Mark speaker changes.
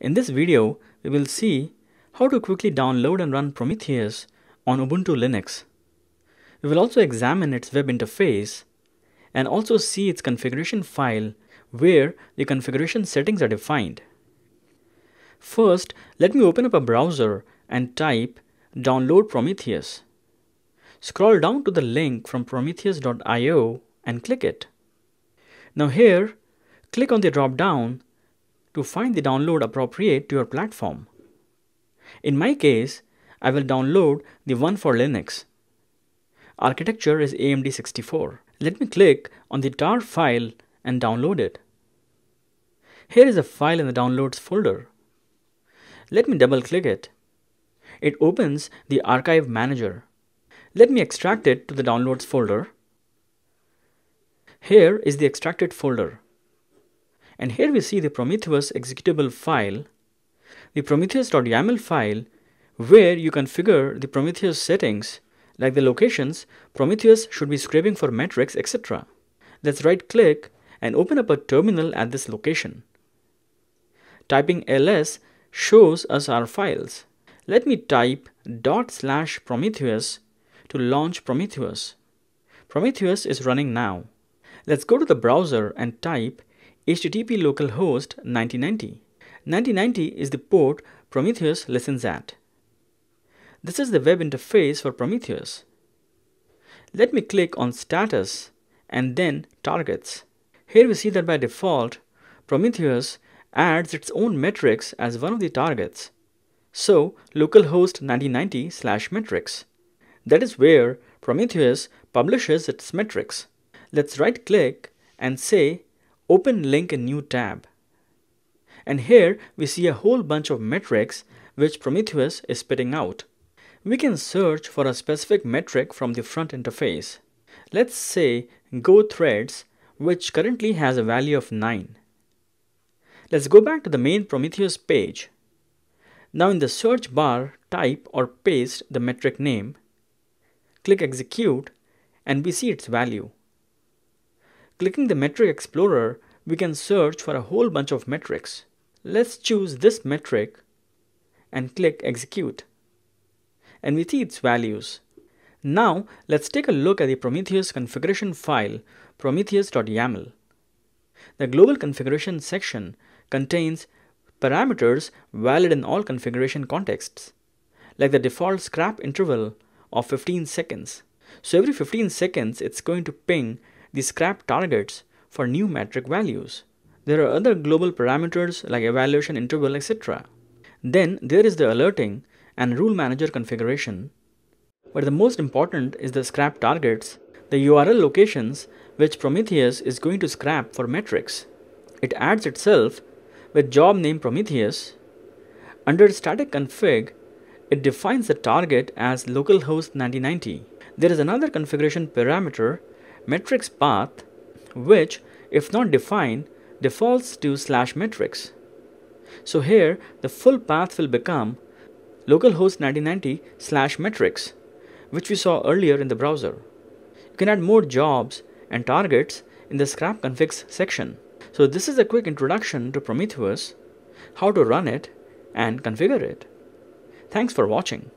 Speaker 1: In this video, we will see how to quickly download and run Prometheus on Ubuntu Linux. We will also examine its web interface and also see its configuration file where the configuration settings are defined. First, let me open up a browser and type download Prometheus. Scroll down to the link from prometheus.io and click it. Now here, click on the drop down to find the download appropriate to your platform. In my case, I will download the one for Linux. Architecture is AMD 64. Let me click on the tar file and download it. Here is a file in the downloads folder. Let me double click it. It opens the archive manager. Let me extract it to the downloads folder. Here is the extracted folder. And here we see the Prometheus executable file, the prometheus.yaml file where you configure the Prometheus settings like the locations Prometheus should be scraping for metrics, etc. Let's right click and open up a terminal at this location. Typing ls shows us our files. Let me type dot slash Prometheus to launch Prometheus. Prometheus is running now. Let's go to the browser and type HTTP localhost 9090. 9090 is the port Prometheus listens at. This is the web interface for Prometheus. Let me click on status and then targets. Here we see that by default, Prometheus adds its own metrics as one of the targets. So localhost 9090 slash metrics. That is where Prometheus publishes its metrics. Let's right click and say open link in new tab. And here we see a whole bunch of metrics which Prometheus is spitting out. We can search for a specific metric from the front interface. Let's say Go Threads, which currently has a value of 9. Let's go back to the main Prometheus page. Now in the search bar, type or paste the metric name, click execute, and we see its value. Clicking the metric explorer, we can search for a whole bunch of metrics. Let's choose this metric and click execute. And we see its values. Now let's take a look at the Prometheus configuration file prometheus.yaml. The global configuration section contains parameters valid in all configuration contexts, like the default scrap interval of 15 seconds. So every 15 seconds, it's going to ping the scrap targets for new metric values. There are other global parameters like evaluation interval, etc. Then there is the alerting and rule manager configuration. But the most important is the scrap targets, the URL locations which Prometheus is going to scrap for metrics. It adds itself with job name Prometheus. Under static config, it defines the target as localhost 9090. There is another configuration parameter metrics path which if not defined defaults to slash metrics. So here the full path will become localhost 9090 slash metrics which we saw earlier in the browser. You can add more jobs and targets in the scrap configs section. So this is a quick introduction to Prometheus, how to run it and configure it. Thanks for watching.